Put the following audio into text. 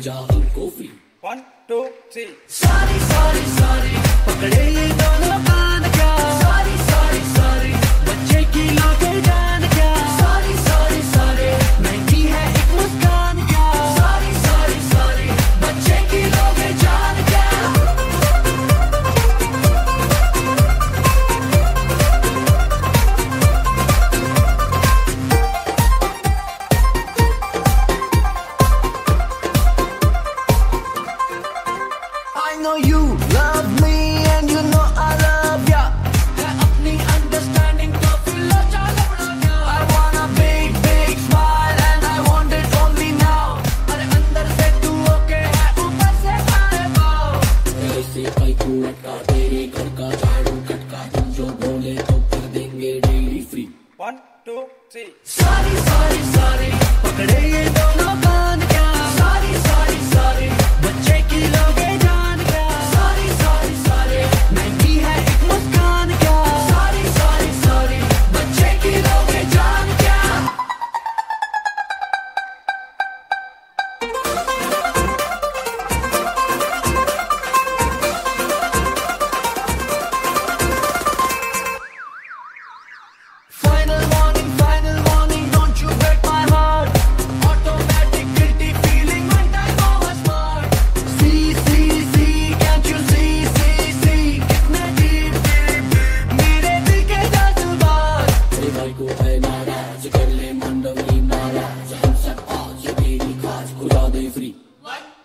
जा coffee. One two three sorry sorry sorry पकड़े ये गाना। का क्यों लटका तेरे घर का झाड़ू कटका तुम जो बोले तो कर देंगे daily free one two three sorry sorry sorry पकड़े ये who's all day free. What?